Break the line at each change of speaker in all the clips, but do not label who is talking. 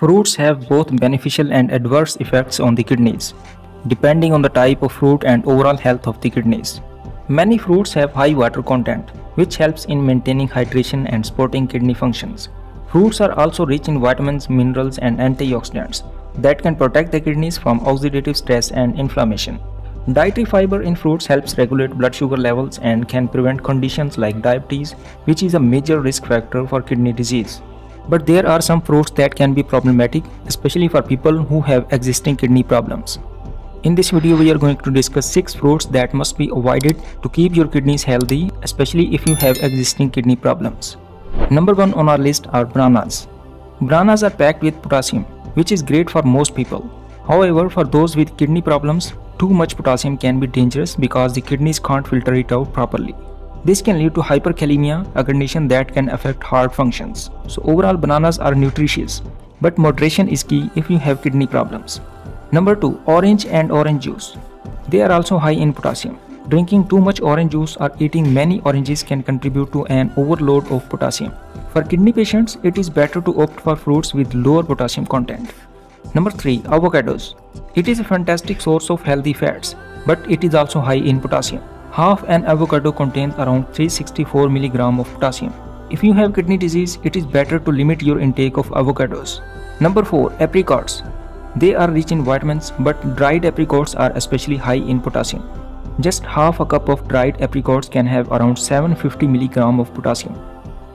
Fruits have both beneficial and adverse effects on the kidneys, depending on the type of fruit and overall health of the kidneys. Many fruits have high water content, which helps in maintaining hydration and supporting kidney functions. Fruits are also rich in vitamins, minerals, and antioxidants that can protect the kidneys from oxidative stress and inflammation. Dietary fiber in fruits helps regulate blood sugar levels and can prevent conditions like diabetes, which is a major risk factor for kidney disease. But there are some fruits that can be problematic, especially for people who have existing kidney problems. In this video, we are going to discuss 6 fruits that must be avoided to keep your kidneys healthy, especially if you have existing kidney problems. Number 1 on our list are bananas. Bananas are packed with potassium, which is great for most people. However, for those with kidney problems, too much potassium can be dangerous because the kidneys can't filter it out properly. This can lead to hyperkalemia, a condition that can affect heart functions. So overall bananas are nutritious, but moderation is key if you have kidney problems. Number 2. Orange and orange juice. They are also high in potassium. Drinking too much orange juice or eating many oranges can contribute to an overload of potassium. For kidney patients, it is better to opt for fruits with lower potassium content. Number 3. Avocados. It is a fantastic source of healthy fats, but it is also high in potassium. Half an avocado contains around 364 mg of potassium. If you have kidney disease, it is better to limit your intake of avocados. Number 4. Apricots. They are rich in vitamins, but dried apricots are especially high in potassium. Just half a cup of dried apricots can have around 750 mg of potassium.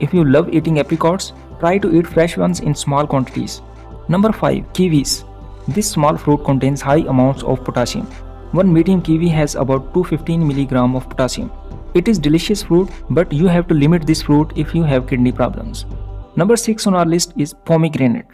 If you love eating apricots, try to eat fresh ones in small quantities. Number 5. Kiwis. This small fruit contains high amounts of potassium. One medium kiwi has about 215 mg of potassium. It is delicious fruit, but you have to limit this fruit if you have kidney problems. Number 6 on our list is pomegranate.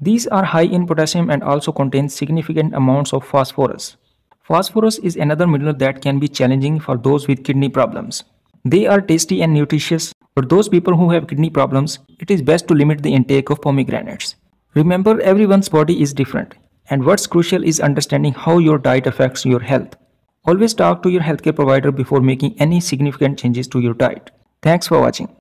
These are high in potassium and also contain significant amounts of phosphorus. Phosphorus is another mineral that can be challenging for those with kidney problems. They are tasty and nutritious. For those people who have kidney problems, it is best to limit the intake of pomegranates. Remember, everyone's body is different, and what's crucial is understanding how your diet affects your health. Always talk to your healthcare provider before making any significant changes to your diet. Thanks for watching.